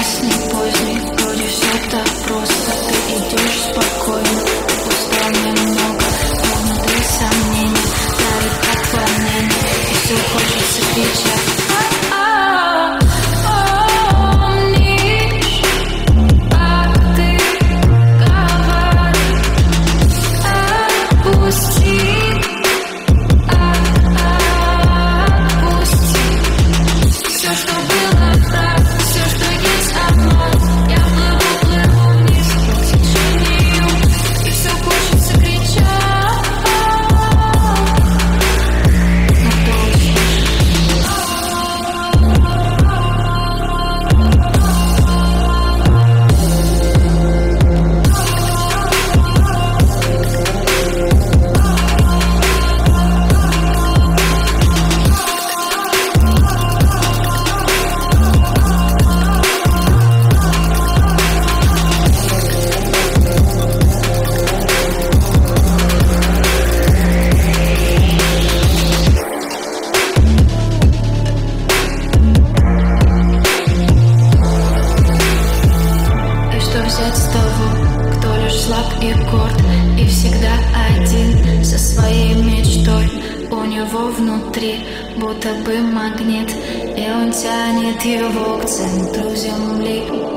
I see boys. и горд, и всегда один со своей мечтой. У него внутри будто бы магнит, и он тянет его к центру земли.